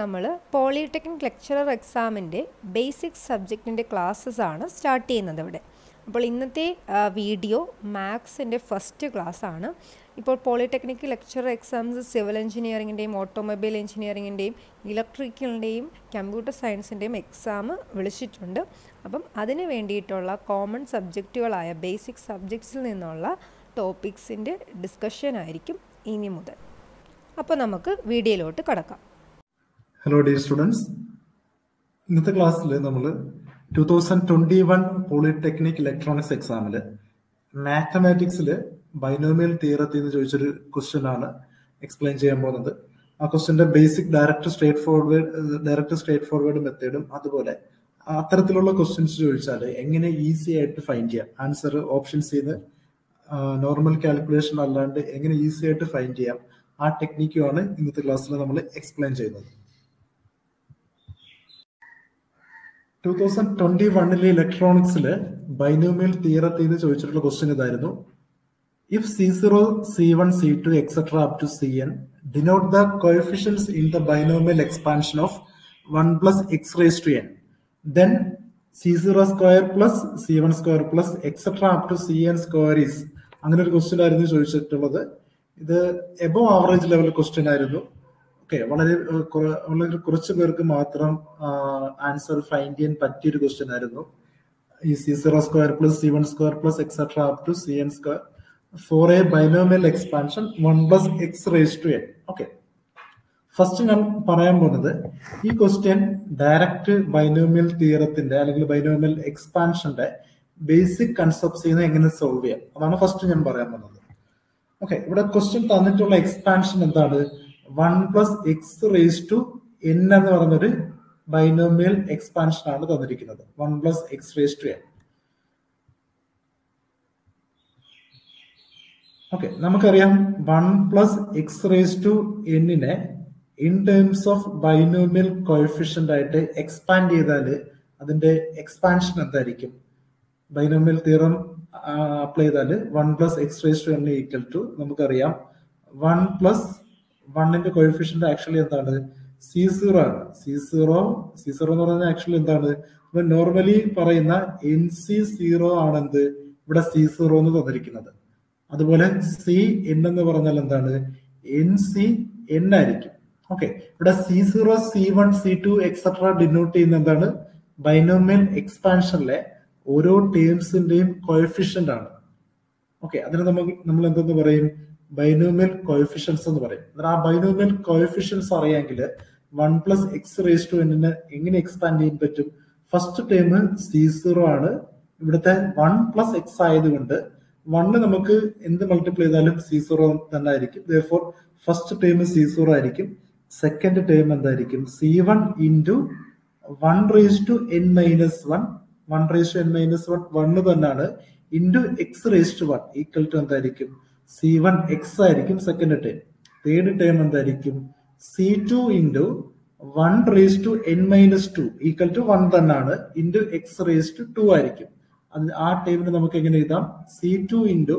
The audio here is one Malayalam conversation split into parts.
നമ്മൾ പോളിടെക്നിക് ലെക്ചറർ എക്സാമിന്റെ ബേസിക് സബ്ജക്റ്റിന്റെ ക്ലാസ്സസ് ആണ് സ്റ്റാർട്ട് ചെയ്യുന്നത് ഇവിടെ. അപ്പോൾ ഇന്നത്തെ വീഡിയോ മാത്സിന്റെ ഫസ്റ്റ് ക്ലാസ് ആണ്. ഇപ്പോൾ പോളിടെക്നിക് ലെക്ചറർ എക്സാംസ് സിവിൽ എഞ്ചിനീയറിങ്ങിന്റെയും ഓട്ടോമൊബൈൽ എഞ്ചിനീയറിങ്ങിന്റെയും ഇലക്ട്രിക്കലിന്റെയും കമ്പ്യൂട്ടർ സയൻസിന്റെയും എക്സാം വിളിച്ചിട്ടുണ്ട്. അപ്പം അതിന് വേണ്ടിയിട്ടുള്ള കോമൺ സബ്ജക്റ്റുകളായ ബേസിക് സബ്ജക്ട്സിൽ നിന്നുള്ള ടോപ്പിക്സിന്റെ ഡിസ്കഷൻ ആയിരിക്കും ഇനി മുതൽ. അപ്പോൾ നമുക്ക് വീഡിയോയിലോട്ട് കടക്കാം. ഹലോ ഡിയർ സ്റ്റുഡൻസ് ഇന്നത്തെ ക്ലാസ്സിൽ നമ്മൾ two thousand twenty one polytechnic electronics എക്സാമിൽ മാത്തമാറ്റിക്സിൽ ബൈനോമിയൽ തിയറത്തിൽ നിന്ന് ചോദിച്ചൊരു ക്വസ്റ്റ്യൻ ആണ് എക്സ്പ്ലെയിൻ ചെയ്യാൻ പോകുന്നത്. ആ ക്വസ്റ്റ്യന്റെ basic direct straightforward direct straightforward മെത്തേഡും അതുപോലെ അത്തരത്തിലുള്ള ക്വസ്റ്റ്യൻസ് ചോദിച്ചാൽ എങ്ങനെ ഈസി ആയിട്ട് ഫൈൻഡ് ചെയ്യാം. ആൻസർ ഓപ്ഷൻസ് ചെയ്ത് നോർമൽ കാൽക്കുലേഷൻ അല്ലാണ്ട് എങ്ങനെ ഈസി ആയിട്ട് ഫൈൻഡ് ചെയ്യാം. ആ ടെക്നിക്കുമാണ് ഇന്നത്തെ ക്ലാസ്സിൽ നമ്മൾ എക്സ്പ്ലെയിൻ ചെയ്യുന്നത്. ടൂ തൗസൻഡ് ട്വന്റി വണ്ണിലെ ഇലക്ട്രോണിക്സിൽ ബൈനോമിയൽ തിയറത്തിൽ നിന്ന് ചോദിച്ചിട്ടുള്ള ക്വസ്റ്റ്യൻ ഇതായിരുന്നു. If C zero C one C two etcetera up to C N denote the coefficients in the binomial expansion of one plus X raise to N then C zero square plus C one square plus etcetera up to C N square is അങ്ങനെ ഒരു ക്വസ്റ്റ്യൻ ആയിരുന്നു ചോദിച്ചിട്ടുള്ളത്. ഇത് എബോ ആവറേജ് ലെവൽ ക്വസ്റ്റ്യൻ ആയിരുന്നു. ഓക്കെ വളരെ വളരെ കുറച്ച് പേർക്ക് മാത്രം ആൻസർ ഫൈൻഡ് ചെയ്യാൻ പറ്റിയ ഒരു ക്വസ്റ്റ്യൻ ആയിരുന്നു. ഈ C zero square plus C one square plus etcetera up to C N square for a binomial expansion one plus X raise to N okay first ഞാൻ പറയാൻ പോകുന്നത് ഈ ക്വസ്റ്റ്യൻ ഡയറക്റ്റ് ബൈനോമിയൽ തിയറത്തിന്റെ അല്ലെങ്കിൽ ബൈനോമിയൽ എക്സ്പാൻഷന്റെ ബേസിക് കൺസെപ്റ്റ്സ് ചെയ്യുന്ന എങ്ങനെ സോൾവ് ചെയ്യാം? അതാണ് ഫസ്റ്റ് ഞാൻ പറയാൻ പോകുന്നത്. ഓക്കെ ഇവിടെ ക്വസ്റ്റ്യൻ തന്നിട്ടുള്ള എക്സ്പാൻഷൻ എന്താണ്? One plus X raise to N എന്ന് പറഞ്ഞൊരു ബൈനോമിയൽ എക്സ്പാൻഷൻ ആണ് തന്നിരിക്കുന്നത്. One plus X raise to N okay നമുക്കറിയാം one plus X raise to എന്നിനെ in terms of binomial coefficient ആയിട്ട് എക്സ്പാൻഡ് ചെയ്താൽ അതിന്റെ എക്സ്പാൻഷൻ എന്തായിരിക്കും? ബൈനോമിയൽ തിയറം അപ്ലൈ ചെയ്താൽ one plus X raise to N equal to നമുക്കറിയാം വൺ പ്ലസ് വണ്ണിന്റെ കോഎഫിഷ്യന്റ് ആക്ച്വലി എന്താണ്? സി സീറോ ആണ്. സി സീറോ സി സീറോ എന്ന് പറഞ്ഞാൽ ആക്ച്വലി എന്താണ്? നോർമലി പറയുന്ന എൻ സി സീറോ ആണെന്ത്? ഇവിടെ സി സീറോ എന്ന് തന്നിരിക്കുന്നത്. അതുപോലെ സി എൻ എന്ന് പറഞ്ഞാൽ എന്താണ്? എൻ സി എൻ ആയിരിക്കും. ഓക്കെ ഇവിടെ C zero C one C two etcetera denote ചെയ്യുന്ന എന്താണ്? ബൈനോമിയൽ എക്സ്പാൻഷനിലെ ഓരോ ടേംസിന്റെയും കോഎഫിഷ്യന്റ് ആണ്. ഓക്കെ അതിന് നമുക്ക് നമ്മൾ എന്തെന്ന് പറയും? ബൈനോമിയൽ കോയഫിഷ്യൻസ് എന്ന് പറയും. ആ ബൈനോമിയൽ കോയഫിഷ്യൻസ് അറിയാമെങ്കിൽ one plus X raise to എന്നിന് എങ്ങനെ എക്സ്പാൻഡ് ചെയ്യാൻ പറ്റും? ഫസ്റ്റ് ടേം സി സീറോ ആണ്. ഇവിടുത്തെ വൺ പ്ലസ് എക്സ് ആയതുകൊണ്ട് വണ്ണ് നമുക്ക് എന്ത് മൾട്ടിപ്ലൈ ചെയ്താലും സി സീറോ തന്നെ ആയിരിക്കും. For first term C zero ആയിരിക്കും. സെക്കൻഡ് ടേം എന്തായിരിക്കും? C one into one raise to N minus one one raise to N minus one one തന്നെയാണ്. Into X raise to one equal to എന്തായിരിക്കും? സി വൺ എക്സ് ആയിരിക്കും സെക്കൻഡ് ടേം തേർഡ് ടേം എന്തായിരിക്കും? C two into one raise to N minus two equal to one തന്നെയാണ് into X raise to two ആയിരിക്കും. അത് ആ ടേമിന് നമുക്ക് എങ്ങനെ എഴുതാം? C two into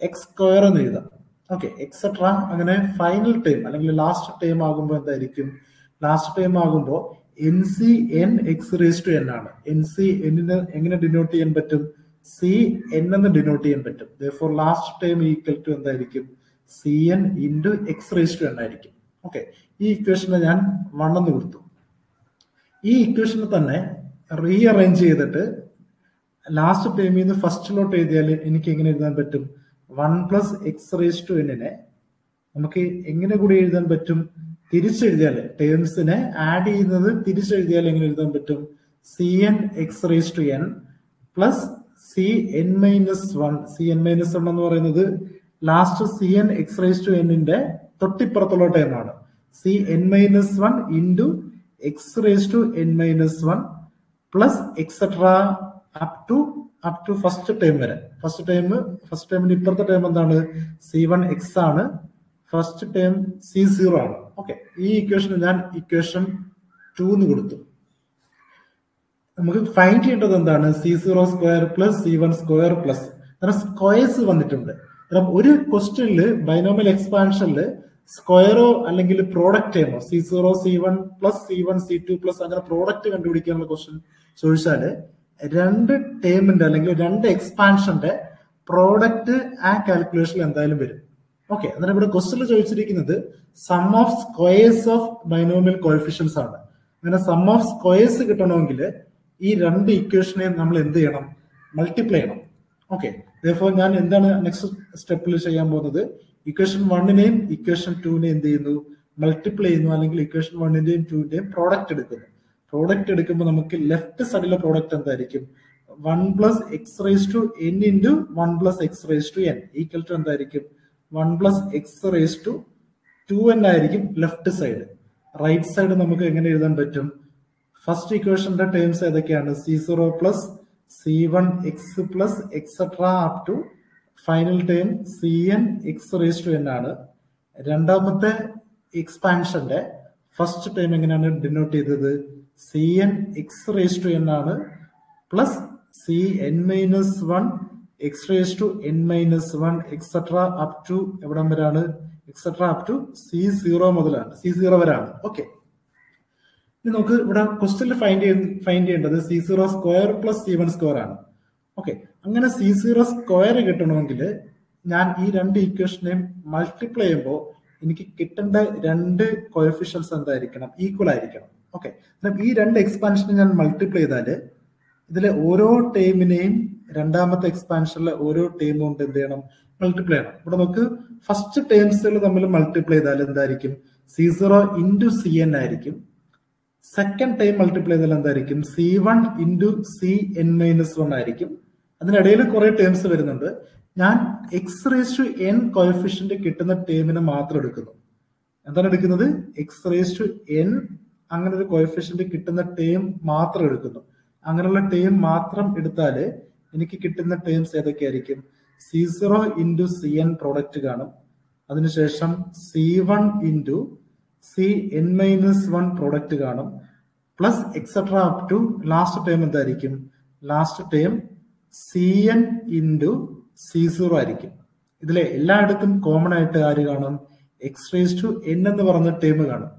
X square എന്ന് എഴുതാം. ഓക്കെ എക്സെട്ര അങ്ങനെ ഫൈനൽ ടൈം അല്ലെങ്കിൽ ലാസ്റ്റ് ടൈം ആകുമ്പോൾ എന്തായിരിക്കും? ലാസ്റ്റ് ടൈം ആകുമ്പോൾ N C N X raise to N ആണ്. എൻ സി എന്നിന് എങ്ങനെ ഡിനോട്ട് ചെയ്യാൻ പറ്റും? സി എൻ എന്ന് ഡിനോട്ട് ചെയ്യാൻ പറ്റും. For last time equal to എന്തായിരിക്കും? C N into X raise to N ആയിരിക്കും. ഓക്കെ ഈ ഇക്വേഷനെ ഞാൻ വണ്ണെന്ന് കൊടുത്തു. ഈ ഇക്വേഷന് തന്നെ റീ അറേഞ്ച് ചെയ്തിട്ട് ലാസ്റ്റ് ടൈമിൽ നിന്ന് ഫസ്റ്റിലോട്ട് എഴുതിയാൽ എനിക്ക് എങ്ങനെ എഴുതാൻ പറ്റും? One plus X raise to എന്നിനെ നമുക്ക് എങ്ങനെ കൂടി എഴുതാൻ പറ്റും? തിരിച്ചെഴുതിയാൽ ടേംസിനെ ആഡ് ചെയ്യുന്നത് തിരിച്ചെഴുതിയാൽ എങ്ങനെ എഴുതാൻ പറ്റും? C N X raise to N plus C N minus one C N minus one എന്ന് പറയുന്നത് last C N X rise to എന്നിന്റെ തൊട്ടിപ്പുറത്തുള്ള ടേമാണ് C N minus one into X raise to N minus one plus etcetera up to up to first term വരെ. ഫസ്റ്റ് ടേം ഫസ്റ്റ് ടൈമിന്റെ ഇപ്പുറത്തെ ടേം എന്താണ്? സി വൺ എക്സ് ആണ്. ഫസ്റ്റ് ടേം സി സീറോ ആണ്. ഓക്കെ ഈ ഇക്വേഷൻ ഞാൻ ഇക്വേഷൻ ടു എന്ന് കൊടുത്തു. നമുക്ക് ഫൈൻഡ് ചെയ്യേണ്ടത് എന്താണ്? C zero square plus C one square plus squares വന്നിട്ടുണ്ട്. കാരണം ഒരു ക്വസ്റ്റ്യനിൽ ബൈനോമൽ എക്സ്പാൻഷനിൽ സ്ക്വയറോ അല്ലെങ്കിൽ product ടേമോ C zero C one plus C one C two plus അങ്ങനെ പ്രോഡക്റ്റ് കണ്ടുപിടിക്കാനുള്ള ക്വസ്റ്റ്യൻ ചോദിച്ചാൽ രണ്ട് ടേമിന്റെ അല്ലെങ്കിൽ രണ്ട് എക്സ്പാൻഷന്റെ പ്രോഡക്റ്റ് ആ കാൽക്കുലേഷനിൽ എന്തായാലും വരും. ഓക്കെ അന്നേരം ഇവിടെ ക്വസ്റ്റ്യനിൽ ചോദിച്ചിരിക്കുന്നത് sum of squares of binomial coefficients ആണ്. അങ്ങനെ സം ഓഫ് സ്ക്വയേഴ്സ് കിട്ടണമെങ്കിൽ ഈ രണ്ട് ഇക്വേഷനെയും നമ്മൾ എന്ത് ചെയ്യണം? മൾട്ടിപ്ലൈ ചെയ്യണം. ഓക്കെ ഇതേപോലെ ഞാൻ എന്താണ് നെക്സ്റ്റ് സ്റ്റെപ്പിൽ ചെയ്യാൻ പോകുന്നത്? ഇക്വേഷൻ വണ്ണിനെയും ഇക്വേഷൻ ടുവിനെയും എന്ത് ചെയ്യുന്നു? മൾട്ടിപ്ലൈ ചെയ്യുന്നു. അല്ലെങ്കിൽ ഇക്വേഷൻ വണ്ണിന്റെയും ടുവിന്റെയും പ്രോഡക്റ്റ് എടുക്കുന്നു. പ്രോഡക്റ്റ് എടുക്കുമ്പോൾ നമുക്ക് ലെഫ്റ്റ് സൈഡിലെ പ്രോഡക്റ്റ് എന്തായിരിക്കും? One plus X raise to N into one plus X raise to N equal to എന്തായിരിക്കും? One plus X raise to two N ആയിരിക്കും ലെഫ്റ്റ് സൈഡ് റൈറ്റ് സൈഡ് നമുക്ക് എങ്ങനെ എഴുതാൻ പറ്റും? ഫസ്റ്റ് ഇക്വേഷന്റെ ടേംസ് ഏതൊക്കെയാണ്? C zero plus C one X plus etcetera up to final term C N X raise to N ആണ്. രണ്ടാമത്തെ എക്സ്പാൻഷന്റെ ഫസ്റ്റ് ടൈം എങ്ങനെയാണ് ഡിനോട്ട് ചെയ്തത്? C N X raise to N ആണ്. Plus C N minus one X raise to N minus one etcetera up to എവിടം വരെയാണ്? Etcetera up to C zero മുതലാണ്. സി സീറോ വരാണ് ഓക്കെ നമുക്ക് ഇവിടെ ക്വസ്റ്റ്യനിൽ ഫൈൻഡ് ഫൈൻഡ് ചെയ്യേണ്ടത് C zero square plus C one square ആണ്. ഓക്കെ അങ്ങനെ സി സീറോ സ്ക്വയർ കിട്ടണമെങ്കിൽ ഞാൻ ഈ രണ്ട് ഇക്വേഷനെയും മൾട്ടിപ്ലൈ ചെയ്യുമ്പോൾ എനിക്ക് കിട്ടേണ്ട രണ്ട് കോയഫിഷ്യൻസ് എന്തായിരിക്കണം? ഈക്വൽ ആയിരിക്കണം. ഓക്കെ ഈ രണ്ട് എക്സ്പാൻഷനെ ഞാൻ മൾട്ടിപ്ലൈ ചെയ്താൽ ഇതിലെ ഓരോ ടേമിനെയും രണ്ടാമത്തെ എക്സ്പാൻഷനിലെ ഓരോ ടേമും കൊണ്ട് എന്ത് ചെയ്യണം? മൾട്ടിപ്ലൈ ചെയ്യണം. ഇവിടെ നമുക്ക് ഫസ്റ്റ് ടേംസുകൾ തമ്മിൽ മൾട്ടിപ്ലൈ ചെയ്താൽ എന്തായിരിക്കും? C zero into C N ആയിരിക്കും. സെക്കൻഡ് ടൈം മൾട്ടിപ്ലൈ ചെയ്താൽ എന്തായിരിക്കും? C one into C N minus one ആയിരിക്കും. അതിനിടയിൽ കുറെ ടേംസ് വരുന്നുണ്ട്. ഞാൻ X raise to N coefficient കിട്ടുന്ന ടേമിനെ മാത്രം എടുക്കുന്നു. എന്താണ് എടുക്കുന്നത്? എക്സ് റേസ് ടു എൻ അങ്ങനെ ഒരു കോയഫിഷ്യന്റ് കിട്ടുന്ന ടേം മാത്രം എടുക്കുന്നു. അങ്ങനെയുള്ള ടേം മാത്രം എടുത്താൽ എനിക്ക് കിട്ടുന്ന terms ഏതൊക്കെയായിരിക്കും? C zero into C N product കാണും. അതിനുശേഷം C one into C N minus one product കാണും. Plus etcetera up to last term എന്തായിരിക്കും? Last term C N into C zero ആയിരിക്കും. ഇതിലെ എല്ലായിടത്തും കോമൺ ആയിട്ട് ആര് കാണും? എക്സ് റേസ് ടു എൻ എന്ന് പറഞ്ഞ ടേം കാണും.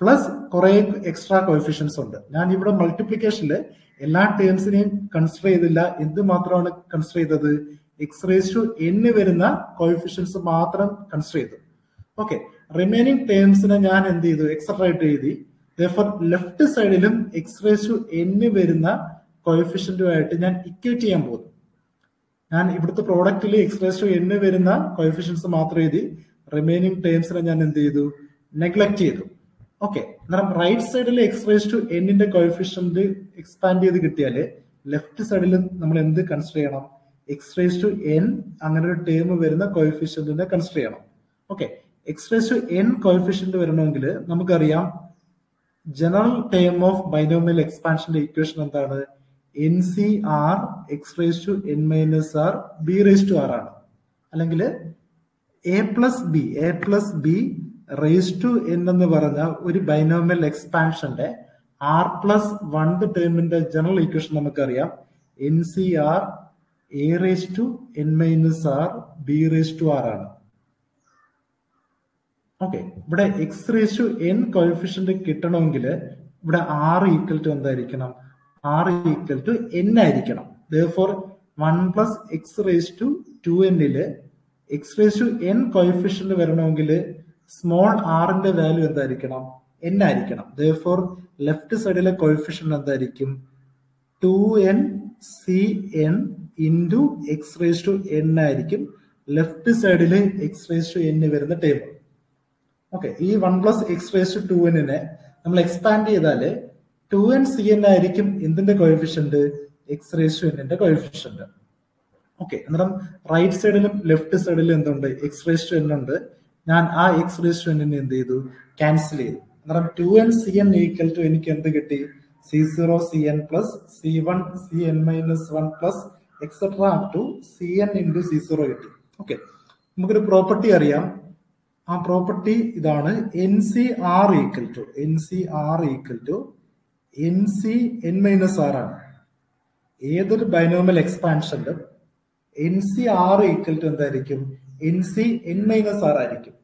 പ്ലസ് കുറെ എക്സ്ട്രാ കോഫിഷ്യൻസ് ഉണ്ട്. ഞാൻ ഇവിടെ മൾട്ടിപ്ലിക്കേഷനിൽ എല്ലാ ടേംസിനെയും കൺസിഡർ ചെയ്തില്ല. എന്ത് മാത്രമാണ് കൺസിഡർ ചെയ്തത്? എക്സ് റേസ് ടു എന്ന് വരുന്ന കോഫിഷ്യൻസ് മാത്രം കൺസിഡർ ചെയ്തു. ഓക്കെ റിമൈനിങ് ടേംസിനെ ഞാൻ എന്ത് ചെയ്തു? എക്സെട്ര ആയിട്ട് എഴുതി. ലെഫ്റ്റ് സൈഡിലും എക്സ് റേസ് എന്ന് വരുന്ന കോഫിഷ്യന്റുമായിട്ട് ഞാൻ ഇക്വേറ്റ് ചെയ്യാൻ പോകുന്നു. ഞാൻ ഇവിടുത്തെ പ്രോഡക്റ്റിൽ എക്സ് റേസ് എന്ന് വരുന്ന കോയഫിഷ്യൻസ് മാത്രം എഴുതി റിമൈനിങ് ടേംസിനെ ഞാൻ എന്ത് ചെയ്തു? നെഗ്ലക്ട് ചെയ്തു. ഓക്കെ അന്നേരം റൈറ്റ് സൈഡിൽ എക്സ് റേസ് ടു എന്നിന്റെ കോയഫിഷ്യന്റ് എക്സ്പാൻഡ് ചെയ്ത് കിട്ടിയാൽ ലെഫ്റ്റ് സൈഡിൽ നമ്മൾ എന്ത് കൺസിഡർ ചെയ്യണം? എക്സ് റേസ് ടു എൻ അങ്ങനെ ഒരു ടേം വരുന്ന കോയഫിഷ്യന്റിനെ കൺസിഡർ ചെയ്യണം. Okay x raise to n coefficient വരണമെങ്കിൽ നമുക്കറിയാം ജനറൽ ടേം ഓഫ് ബൈനോമിയൽ എക്സ്പാൻഷന്റെ ഇക്വേഷൻ എന്താണ്? N C r x raise to n minus r b raise to r ആണ്. അല്ലെങ്കിൽ a plus b a plus b raise to n എന്ന് പറഞ്ഞ ഒരു ബൈനോമിയൽ എക്സ്പാൻഷന്റെ ആർ പ്ലസ് വൺ ടേമിന്റെ ജനറൽ ഇക്വേഷൻ നമുക്കറിയാം. N C r a raise to n minus r b raise to r ആണ്. ഓക്കെ ഇവിടെ x raise to n coefficient കിട്ടണമെങ്കിൽ ഇവിടെ ആർ ഈക്വൽ ടു എന്തായിരിക്കണം? ആർ ഈക്വൽ ടു എൻ ആയിരിക്കണം. For one plus x raise to two എന്നിൽ x raise to n coefficient വരണമെങ്കിൽ സ്മോൾ ആറിന്റെ വാല്യൂ എന്തായിരിക്കണം? എൻ ആയിരിക്കണം. ഫോർ ലെഫ്റ്റ് സൈഡിലെ കോഫിഷ്യന്റ് എന്തായിരിക്കും? Two n C n into x raise to n ആയിരിക്കും ലെഫ്റ്റ് സൈഡിൽ എക്സ് റേസ് ടു എൻ വരുന്ന ടേബിൾ ഓക്കെ ഈ one plus x raise to two എന്നിനെ നമ്മൾ എക്സ്പാൻഡ് ചെയ്താൽ ടു എൻ സി എൻ ആയിരിക്കും എന്തിന്റെ കോയഫിഷ്യന്റ് എക്സ് റേസ് ടു എന്നിന്റെ കോയഫിഷ്യന്റ് ഓക്കെ അന്നേരം റൈറ്റ് സൈഡിലും ലെഫ്റ്റ് സൈഡിലും എന്തുണ്ട്? എക്സ് റേസ് ടു എൻ ഉണ്ട്. ഞാൻ ആ എക്സ് റേസ് ടു എന്നിനെ എന്ത് ചെയ്തു? ക്യാൻസൽ ചെയ്തു. അന്നേരം two N C N equal to എനിക്ക് എന്ത് കിട്ടി? C zero C N plus C one C N minus one plus etcetera up to C N into C zero കിട്ടി. ഓക്കെ നമുക്കൊരു പ്രോപ്പർട്ടി അറിയാം. ആ പ്രോപ്പർട്ടി ഇതാണ്. N C R equal to N C R equal to N C N minus R ആണ്. ഏതൊരു binomial എക്സ്പാൻഷനിലും N C R equal to എന്തായിരിക്കും? N C N minus R ആയിരിക്കും.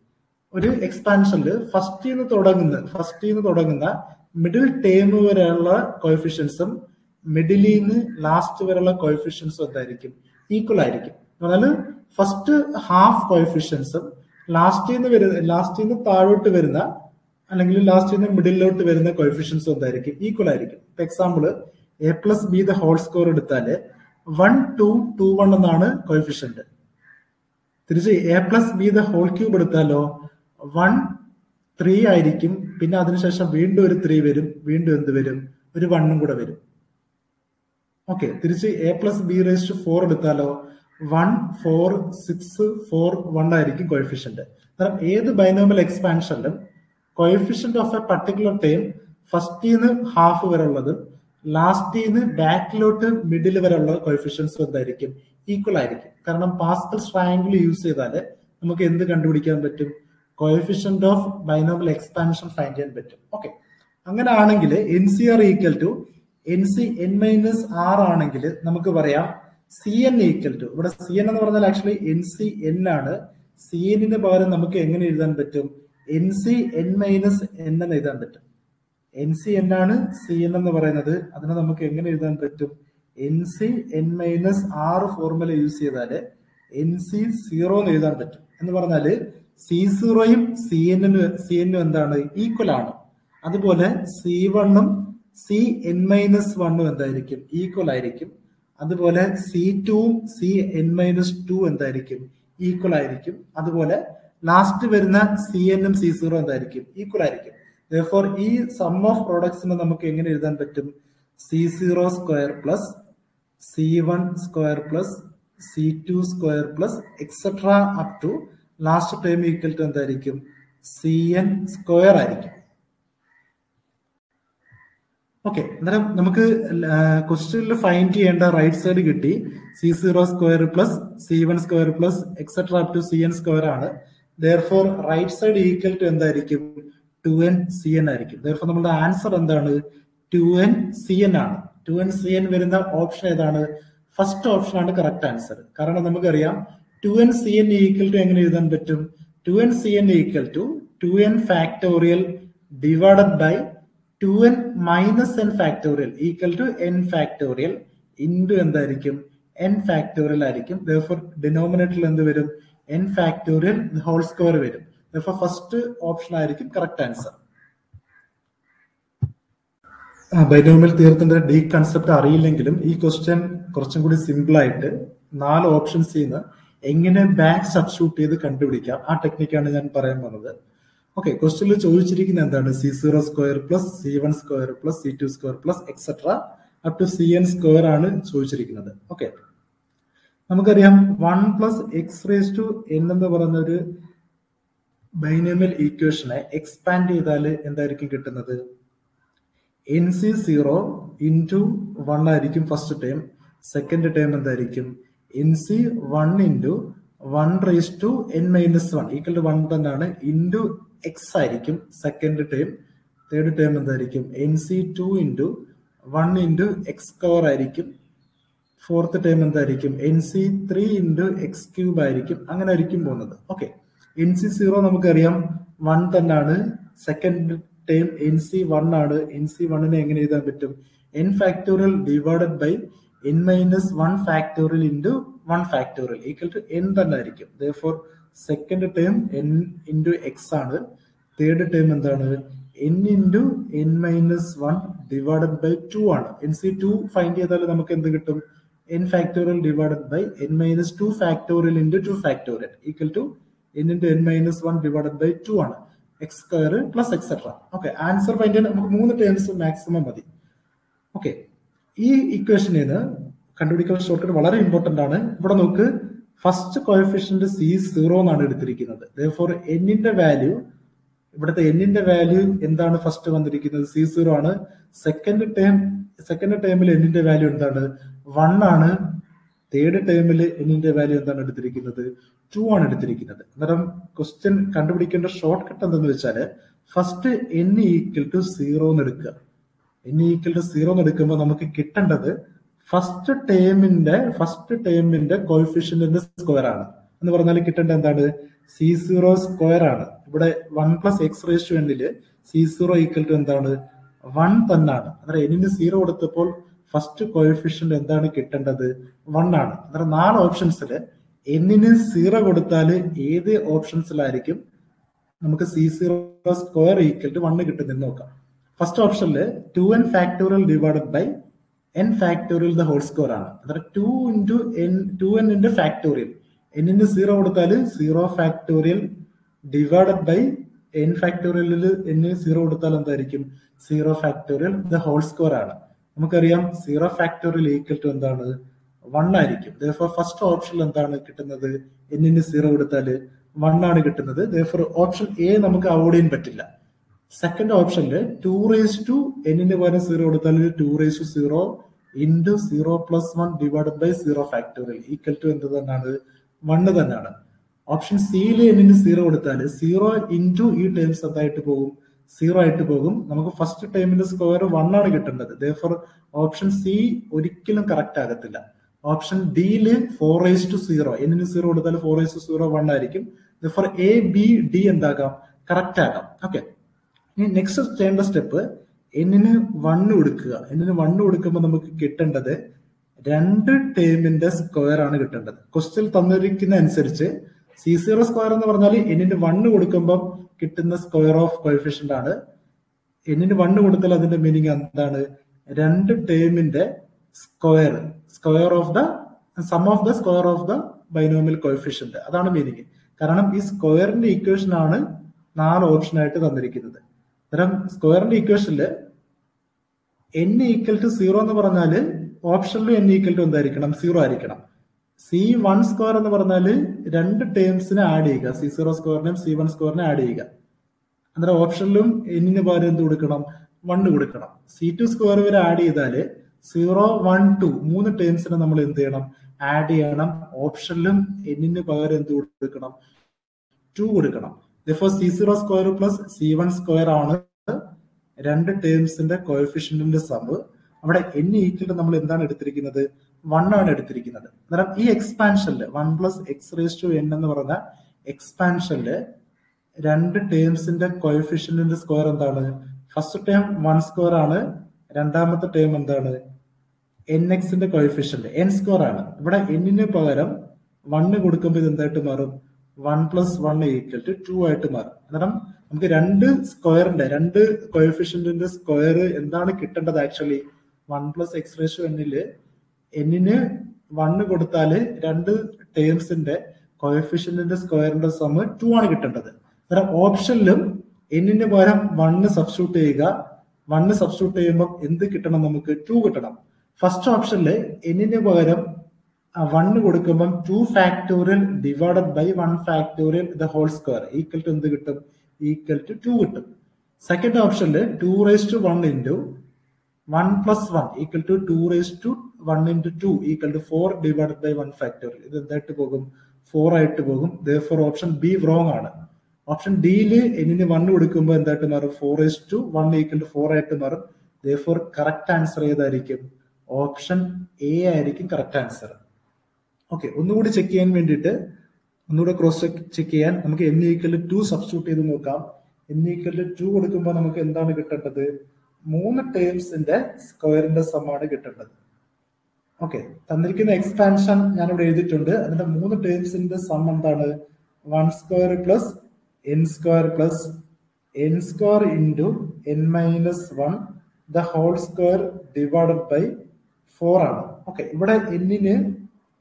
ഒരു എക്സ്പാൻഷനിൽ ഫസ്റ്റ് നിന്ന് തുടങ്ങുന്ന ഫസ്റ്റ് നിന്ന് തുടങ്ങുന്ന മിഡിൽ ടേം വരെയുള്ള കോയിഫിഷ്യൻസും മിഡിലിൽ നിന്ന് ലാസ്റ്റ് വരെയുള്ള കോയിഫിഷ്യൻസും എന്തായിരിക്കും? ഈക്വൽ ആയിരിക്കും. പറഞ്ഞാൽ ഫസ്റ്റ് ഹാഫ് കോയിഫിഷ്യൻസും ലാസ്റ്റിൽ നിന്ന് വരുന്ന ലാസ്റ്റിൽ നിന്ന് താഴോട്ട് വരുന്ന അല്ലെങ്കിൽ ലാസ്റ്റിൽ നിന്ന് മിഡിലോട്ട് വരുന്ന കോഫിഷ്യൻസ് എന്തായിരിക്കും ഈക്വൽ ആയിരിക്കും. ഇപ്പൊ example A plus B the whole square എടുത്താൽ വൺ ടു ടു വൺ എന്നാണ് കോഫിഷ്യന്റ് തിരിച്ച് A plus B the whole cube എടുത്താലോ വൺ ത്രീ ആയിരിക്കും. പിന്നെ അതിനുശേഷം വീണ്ടും ഒരു ത്രീ വരും വീണ്ടും എന്ത് വരും? ഒരു വണ്ണും കൂടെ വരും. ഓക്കെ തിരിച്ച് A plus B raised four എടുത്താലോ one four six four one ആയിരിക്കും കോയഫിഷ്യന്റ് കാരണം ഏത് binomial എക്സ്പാൻഷനിലും coefficient of a particular time first നിന്ന് ഹാഫ് വരെ ഉള്ളത് ലാസ്റ്റ് നിന്ന് ബാക്കിലോട്ട് മിഡിൽ വരെ ഉള്ള കോയഫിഷ്യൻസ് എന്തായിരിക്കും ഈക്വൽ ആയിരിക്കും. കാരണം പാസ്കൽ ട്രയാങ്കിൾ യൂസ് ചെയ്താൽ നമുക്ക് എന്ത് കണ്ടുപിടിക്കാൻ പറ്റും? Coefficient of binomial expansion find ചെയ്യാൻ പറ്റും. ഓക്കെ അങ്ങനെ ആണെങ്കിൽ n C r equal to n C n minus r ആണെങ്കിൽ നമുക്ക് പറയാം സി എൻ ഈക്വൽ ടു ഇവിടെ സി എൻ എന്ന് പറഞ്ഞാൽ ആക്ച്വലി എൻ സി എൻ ആണ്. സി എന്നിന് പകരം നമുക്ക് എങ്ങനെ എഴുതാൻ പറ്റും? N C n minus n എന്ന് എഴുതാൻ പറ്റും. എൻ സി എൻ ആണ് സി എൻ എന്ന് പറയുന്നത്. അതിനെ നമുക്ക് എങ്ങനെ എഴുതാൻ പറ്റും? എൻ സി എൻ മൈനസ് ആറ് ഫോർമുല യൂസ് ചെയ്താൽ എൻ സി സീറോ എന്ന് എഴുതാൻ പറ്റും. എന്ന് പറഞ്ഞാൽ സി സീറോയും സി എൻ സി എന്നും എന്താണ്? ഈക്വൽ ആണ്. അതുപോലെ സി വണ്ണും സി എൻ മൈനസ് വണ്ണും എന്തായിരിക്കും? ഈക്വൽ ആയിരിക്കും. അതുപോലെ സി ടുവും സി എൻ മൈനസ് ടു എന്തായിരിക്കും? ഈക്വൽ ആയിരിക്കും. അതുപോലെ ലാസ്റ്റ് വരുന്ന സി എന്നും സി സീറോ എന്തായിരിക്കും? ഈക്വൽ ആയിരിക്കും. ഫോർ ഈ സം ഓഫ് പ്രോഡക്ട്സിനെ നമുക്ക് എങ്ങനെ എഴുതാൻ പറ്റും? C zero square plus C one square plus C two square plus etcetera up to last time equal to എന്തായിരിക്കും? സി എൻ സ്ക്വയർ ആയിരിക്കും. ഓക്കെ അന്നേരം നമുക്ക് ക്വസ്റ്റ്യനിൽ ഫൈൻഡ് ചെയ്യേണ്ട റൈറ്റ് സൈഡ് കിട്ടി. C zero square plus C one square plus etcetera up to C N square ആണ്. Therefore right side equal to എന്തായിരിക്കും? ടു എൻ സി എൻ ആയിരിക്കും. ദർഫോർ നമ്മുടെ ആൻസർ എന്താണ്? ടു എൻ സി എൻ ആണ്. ടു എൻ സി എൻ വരുന്ന ഓപ്ഷൻ ഏതാണ്? ഫസ്റ്റ് ഓപ്ഷൻ ആണ് കറക്റ്റ് ആൻസർ കാരണം നമുക്കറിയാം two N C N equal to എങ്ങനെ എഴുതാൻ പറ്റും? Two N C N equal to two N factorial divided by two N minus N factorial equal to N factorial into എന്തായിരിക്കും? എൻ ഫാക്ടോറിയൽ ആയിരിക്കും. ദർഫോർ ഡിനോമിനേറ്ററിൽ എന്ത് വരും? എൻ ഫാക്ടോറിയൽ ഹോൾ സ്ക്വയർ വരും. ഫസ്റ്റ് ഓപ്ഷൻ ആയിരിക്കും കറക്റ്റ് ആൻസർ ബൈനോമിയൽ തീർത്തിന്റെ ഡീ കൺസെപ്റ്റ് അറിയില്ലെങ്കിലും ഈ ക്വസ്റ്റ്യൻ കുറച്ചും കൂടി സിമ്പിൾ ആയിട്ട് നാല് ഓപ്ഷൻസ് നിന്ന് എങ്ങനെ ബാക്ക് സബ്സ്റ്റിറ്റ്യൂട്ട് ചെയ്ത് കണ്ടുപിടിക്കാം? ആ ടെക്നിക്കാണ് ഞാൻ പറയാൻ പോകുന്നത്. ഓക്കെ ക്വസ്റ്റ്യനിൽ ചോദിച്ചിരിക്കുന്നത് എന്താണ്? C zero square plus C one square plus C two square plus etcetera up to C N square ആണ് ചോദിച്ചിരിക്കുന്നത്. ഓക്കെ നമുക്കറിയാം one plus X raise to N എന്ന് പറയുന്ന ഒരു ബൈനോമിയൽ ഈക്വേഷനെ എക്സ്പാൻഡ് ചെയ്താൽ എന്തായിരിക്കും കിട്ടുന്നത്? N C zero into one ആയിരിക്കും ഫസ്റ്റ് ടേം സെക്കൻഡ് ടേം എന്തായിരിക്കും? N C one into one raise to N minus one equal to one തന്നെയാണ് ഇന്റു എക്സ് ആയിരിക്കും സെക്കൻഡ് ടേം തേർഡ് ടേം എന്തായിരിക്കും? N C two into one into X square ആയിരിക്കും. ഫോർത്ത് ടേം എന്തായിരിക്കും? N C three into X cube ആയിരിക്കും. അങ്ങനെ ആയിരിക്കും പോകുന്നത്. ഓക്കെ എൻ സി സീറോ നമുക്കറിയാം. വൺ തന്നെയാണ് second term N C one ആണ്. എൻ സി വണ്ണിനെ എങ്ങനെ എഴുതാൻ പറ്റും? N factorial divided by N minus one factorial into one factorial equal to N തന്നെ ആയിരിക്കും for second term N into X ആണ്. തേർഡ് ടേം എന്താണ്? N into N minus one divided by two ആണ്. എൻ സി ടു ഫൈൻഡ് ചെയ്താൽ നമുക്ക് എന്ത് കിട്ടും? N factorial divided by N minus two factorial into two factorial equal to N into N minus one divided by two ആണ്. X square plus etcetera okay answer find ചെയ്യാൻ നമുക്ക് മൂന്ന് ടേംസ് മാക്സിമം മതി. ഓക്കെ ഈ ഇക്വേഷനിൽ നിന്ന് കണ്ടുപിടിക്കുന്ന ഷോർട്ട് വളരെ ഇമ്പോർട്ടന്റ് ആണ്. ഇവിടെ നോക്ക് ഫസ്റ്റ് കോയഫിഷ്യന്റ് സി സീറോ എന്നാണ് എടുത്തിരിക്കുന്നത്. ഫോർ എന്നിന്റെ വാല്യൂ ഇവിടുത്തെ എന്നിന്റെ വാല്യൂ എന്താണ് ഫസ്റ്റ് വന്നിരിക്കുന്നത്? സി സീറോ ആണ്. സെക്കൻഡ് ടേം സെക്കൻഡ് ടേമിൽ എന്നിന്റെ വാല്യൂ എന്താണ്? വൺ ആണ്. തേർഡ് ടേമിൽ എന്നിന്റെ വാല്യൂ എന്താണ് എടുത്തിരിക്കുന്നത്? ടു ആണ് എടുത്തിരിക്കുന്നത്. അന്നേരം ക്വസ്റ്റ്യൻ കണ്ടുപിടിക്കേണ്ട ഷോർട്ട് കട്ട് എന്തെന്ന് വെച്ചാൽ first N equal to zero എന്ന് എടുക്കുക. എൻ ഈക്വൽ ടു സീറോ എന്ന് എടുക്കുമ്പോൾ നമുക്ക് കിട്ടേണ്ടത് ഫസ്റ്റ് ടേമിന്റെ ഫസ്റ്റ് ടേമിന്റെ കോയിഫിഷ്യന്റിന്റെ സ്ക്വയർ ആണ്. എന്ന് പറഞ്ഞാൽ കിട്ടേണ്ട എന്താണ്? സി സീറോ സ്ക്വയർ ആണ്. ഇവിടെ വൺ പ്ലസ് എക്സ് ടു എന്നിൽ സി സീറോ ഈക്വൽ ടു എന്താണ്? വൺ തന്നെയാണ് അന്നേരം എനിന് സീറോ കൊടുത്തപ്പോൾ ഫസ്റ്റ് കോയിഫിഷ്യന്റ് എന്താണ് കിട്ടേണ്ടത്? വൺ ആണ്. അന്നേരം നാല് ഓപ്ഷൻസിൽ എന്നിന് സീറോ കൊടുത്താൽ ഏത് ഓപ്ഷൻസിലായിരിക്കും നമുക്ക് C zero square equal to one കിട്ടുന്നത് നോക്കാം. ഫസ്റ്റ് ഓപ്ഷനിൽ two N factorial divided by N factorial the whole square ആണ്. അതായത് two into N two N into factorial എന്നിന് സീറോ കൊടുത്താൽ zero factorial divided by N ഫാക്ടോറിയലിൽ എന്നിന് സീറോ കൊടുത്താൽ എന്തായിരിക്കും? Zero factorial the whole square ആണ്. നമുക്കറിയാം സീറോ ഫാക്ടോറിയൽ ഈക്വൽ ടു എന്താണ്? വൺ ആയിരിക്കും. ഫസ്റ്റ് ഓപ്ഷനിൽ എന്താണ് കിട്ടുന്നത്? എന്നിന് സീറോ കൊടുത്താൽ വൺ ആണ് കിട്ടുന്നത്. ഓപ്ഷൻ എ നമുക്ക് അവോയ്ഡ് ചെയ്യാൻ പറ്റില്ല. സെക്കൻഡ് ഓപ്ഷനിൽ ടു റേസ് ടു എന്നിന്റെ പകരം സീറോ കൊടുത്താൽ two raise to zero into zero plus one divided by zero factorial equal to എന്ത് തന്നെയാണ്? വണ്ണ് തന്നെയാണ്. ഓപ്ഷൻ സിയിൽ എന്നിന് സീറോ കൊടുത്താൽ സീറോ ഇന്റു ഈ ടേംസ് എന്തായിട്ട് പോകും? സീറോ ആയിട്ട് പോകും. നമുക്ക് ഫസ്റ്റ് ടൈമിന്റെ സ്ക്വയർ വൺ ആണ് കിട്ടേണ്ടത്. ഫോർ ഓപ്ഷൻ സി ഒരിക്കലും കറക്റ്റ് ആകത്തില്ല. ഓപ്ഷൻ ഡിയിൽ ഫോർ റേസ് ടു സീറോ എന്നിന് സീറോ കൊടുത്താൽ four raise to zero one ആയിരിക്കും. ഫോർ എ ബി ഡി എന്താകാം? കറക്റ്റ് ആകാം. ഓക്കെ ഇനി നെക്സ്റ്റ് ചെയ്യേണ്ട സ്റ്റെപ്പ് എന്നിന് വണ്ണ് കൊടുക്കുക. എന്നിന് വണ്ണ് കൊടുക്കുമ്പോൾ നമുക്ക് കിട്ടേണ്ടത് രണ്ട് ടേമിന്റെ സ്ക്വയർ ആണ് കിട്ടേണ്ടത്. ക്വസ്റ്റ്യൻ തന്നിരിക്കുന്ന അനുസരിച്ച് സി സീറോ സ്ക്വയർ എന്ന് പറഞ്ഞാൽ എന്നിന് വണ്ണ് കൊടുക്കുമ്പോൾ കിട്ടുന്ന സ്ക്വയർ ഓഫ് കോയിഫിഷ്യന്റ് ആണ്. എന്നിന് വണ്ണ് കൊടുത്താൽ അതിന്റെ മീനിങ് എന്താണ്? രണ്ട് ടേമിന്റെ square square of the sum of the square of the ബൈനോമിൽ coefficient അതാണ് മീനിങ് കാരണം ഈ സ്ക്വയറിന്റെ ഇക്വേഷൻ ആണ് നാല് ഓപ്ഷൻ ആയിട്ട് തന്നിരിക്കുന്നത്. അന്നേരം സ്ക്വയറിന്റെ ഇക്വേഷനിൽ എൻ ഈക്വൽ ടു സീറോ എന്ന് പറഞ്ഞാൽ ഓപ്ഷനിലും എൻ ഈക്വൽ ടു എന്തായിരിക്കണം? സീറോ ആയിരിക്കണം. സി വൺ സ്ക്വയർ എന്ന് പറഞ്ഞാൽ രണ്ട് ടേംസിനെ ആഡ് ചെയ്യുക. സി സീറോ സ്ക്വയറിനെയും സി വൺ സ്ക്വയറിനെ ആഡ് ചെയ്യുക. അന്നേരം ഓപ്ഷനിലും എന്നിന് പകരം എന്ത് കൊടുക്കണം? വണ്ണ് കൊടുക്കണം. സി ടു സ്ക്വയർ വരെ ആഡ് ചെയ്താൽ സീറോ വൺ ടു മൂന്ന് ടേംസിനെ നമ്മൾ എന്ത് ചെയ്യണം? ആഡ് ചെയ്യണം. ഓപ്ഷനിലും എന്നിന് പകരം എന്ത് കൊടുക്കണം? ടു കൊടുക്കണം. C zero square plus C one square ആണ് രണ്ട് ടേംസിന്റെ കോഎഫിഷ്യന്റിന്റെ സബ് അവിടെ എൻ ഈക്വൽ നമ്മൾ എന്താണ് എടുത്തിരിക്കുന്നത്? വൺ ആണ് എടുത്തിരിക്കുന്നത്. അന്നേരം ഈ എക്സ്പാൻഷനിൽ one plus X raise to N എന്ന് പറഞ്ഞ എക്സ്പാൻഷനിൽ രണ്ട് ടേംസിന്റെ കോഎഫിഷ്യന്റിന്റെ സ്ക്വയർ എന്താണ്? ഫസ്റ്റ് ടേം വൺ സ്ക്വയർ ആണ്. രണ്ടാമത്തെ ടേം എന്താണ്? എൻ എക്സിന്റെ കോഎഫിഷ്യന്റ് എൻ സ്ക്വയർ ആണ്. ഇവിടെ എന്നിന് പകരം വണ്ണ് കൊടുക്കുമ്പോൾ ഇത് എന്തായിട്ട് മാറും? One plus one equal to two ആയിട്ട് മാറും. അന്നേരം നമുക്ക് രണ്ട് സ്ക്വയറിന്റെ രണ്ട് കോഎഫിഷ്യന്റിന്റെ സ്ക്വയർ എന്താണ് കിട്ടേണ്ടത് actually one plus X ratio എന്നിൽ എന്നിന് വണ്ണ് കൊടുത്താൽ രണ്ട് ടേംസിന്റെ കോഎഫിഷ്യന്റിന്റെ സ്ക്വയറിന്റെ സമ് ടു ആണ് കിട്ടേണ്ടത്. അന്നേരം ഓപ്ഷനിലും എന്നിന് പകരം വണ്ണ് സബ്സ്റ്റിറ്റ്യൂട്ട് ചെയ്യുക. വണ്ണ് സബ്സ്റ്റിറ്റ്യൂട്ട് ചെയ്യുമ്പോൾ എന്ത് കിട്ടണം നമുക്ക്? ടു കിട്ടണം. ഫസ്റ്റ് ഓപ്ഷനിൽ എന്നിന് പകരം വണ്ണ് കൊടുക്കുമ്പം two factorial divided by one factorial the whole square equal to എന്ത് കിട്ടും? ഈക്വൽ ടു ടു കിട്ടും. സെക്കൻഡ് ഓപ്ഷനിൽ two raise to one into one plus one equal to two raise to one into two equal to four divided by one factorial ഇത് എന്തായിട്ട് പോകും? ഫോർ ആയിട്ട് പോകും. ഫോർ ഓപ്ഷൻ ബി റോങ് ആണ്. ഓപ്ഷൻ ഡിയിൽ എന്നിന് വൺ കൊടുക്കുമ്പോൾ എന്തായിട്ട് മാറും? Four raise to one equal to four ആയിട്ട് മാറും. ഫോർ കറക്റ്റ് ആൻസർ ഏതായിരിക്കും? ഓപ്ഷൻ എ ആയിരിക്കും കറക്റ്റ് ആൻസർ ഓക്കെ ഒന്നുകൂടി ചെക്ക് ചെയ്യാൻ വേണ്ടിയിട്ട് ഒന്നുകൂടെ ക്രോസ് ചെക്ക് ചെയ്യാൻ നമുക്ക് എൻ ഈക്വൽ ടു സബ്സ്റ്റിറ്റ്യൂട്ട് ചെയ്ത് നോക്കാം. എൻ ഈക്വൽ ടു കൊടുക്കുമ്പോൾ നമുക്ക് എന്താണ് കിട്ടേണ്ടത്? മൂന്ന് ടേംസിന്റെ സ്ക്വയറിന്റെ സമാണ് കിട്ടേണ്ടത്. ഓക്കെ തന്നിരിക്കുന്ന എക്സ്പാൻഷൻ ഞാനിവിടെ എഴുതിയിട്ടുണ്ട്. അതിന്റെ മൂന്ന് ടേംസിന്റെ സം എന്താണ്? One square plus N square plus N square into N minus one the whole square divided by four ആണ്. ഓക്കെ ഇവിടെ എന്നിന്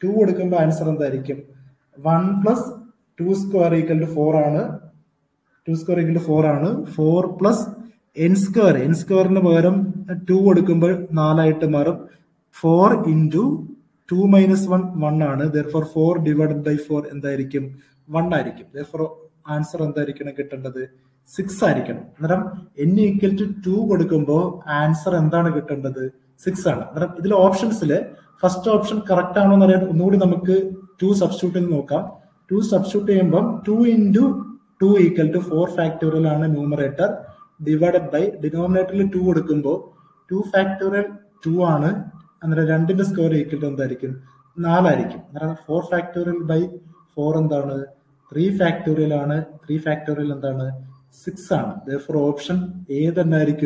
ടു കൊടുക്കുമ്പോൾ ആൻസർ എന്തായിരിക്കും? One plus two square equal to four ആണ്. Two square equal to four ആണ്. Four plus N square N സ്ക്വയറിന് പകരം ടു കൊടുക്കുമ്പോൾ നാലായിട്ട് മാറും. Four into two minus one one ആണ്. Therefore four divided by four എന്തായിരിക്കും? വൺ ആയിരിക്കും. ദർഫോർ ആൻസർ എന്തായിരിക്കണം കിട്ടേണ്ടത്? സിക്സ് ആയിരിക്കണം. അന്നേരം എൻ ഈക്വൽ ടു ടു കൊടുക്കുമ്പോൾ ആൻസർ എന്താണ് കിട്ടേണ്ടത്? സിക്സ് ആണ്. കാരണം ഇതിൽ ഓപ്ഷൻസിൽ ഫസ്റ്റ് ഓപ്ഷൻ കറക്റ്റ് ആണോ എന്ന് അറിയാൻ ഒന്നുകൂടി നമുക്ക് ടു സബ്സ്റ്റിറ്റ്യൂട്ട് ചെയ്ത് നോക്കാം. ടു സബ്സ്റ്റിറ്റ്യൂട്ട് ചെയ്യുമ്പം two into two equal to four factorial ആണ് ന്യൂമറേറ്റർ ഡിവൈഡഡ് ബൈ ഡിനോമിനേറ്ററിൽ ടു കൊടുക്കുമ്പോൾ ടു ഫാക്ടോറിയൽ ടു ആണ്. അന്നേരം രണ്ടിന്റെ സ്ക്വയർ ഈക്വൽ ടു എന്തായിരിക്കും? നാലായിരിക്കും. അന്നേരം ഫോർ ഫാക്ടോറിയൽ ബൈ ഫോർ എന്താണ്? ത്രീ ഫാക്ടോറിയൽ ആണ്. ത്രീ ഫാക്ടോറിയൽ എന്താണ്? സിക്സ് ആണ്. ഫോർ ഓപ്ഷൻ എ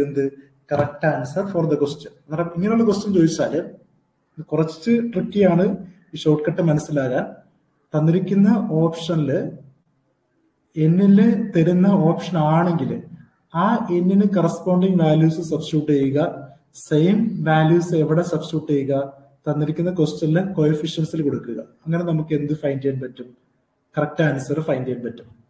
എന്ത്? Correct answer for the question കാരണം ഇങ്ങനെയുള്ള ക്വസ്റ്റ്യൻ ചോദിച്ചാൽ കുറച്ച് ട്രിക്കിയാണ് ഈ ഷോർട്ട് കട്ട് മനസ്സിലാകാൻ. തന്നിരിക്കുന്ന ഓപ്ഷനിൽ എന്നിൽ തരുന്ന ഓപ്ഷൻ ആണെങ്കിൽ ആ എന്നിന് കറസ്പോണ്ടിങ് വാല്യൂസ് സബ്സ്റ്റിറ്റ്യൂട്ട് ചെയ്യുക. സെയിം വാല്യൂസ് എവിടെ സബ്സ്റ്റിറ്റ്യൂട്ട് ചെയ്യുക. തന്നിരിക്കുന്ന ക്വസ്റ്റ്യനിലെ കോഎഫിഷ്യൻസിൽ കൊടുക്കുക. അങ്ങനെ നമുക്ക് എന്ത് ഫൈൻഡ് ചെയ്യാൻ പറ്റും? കറക്റ്റ് ആൻസർ ഫൈൻഡ് ചെയ്യാൻ പറ്റും.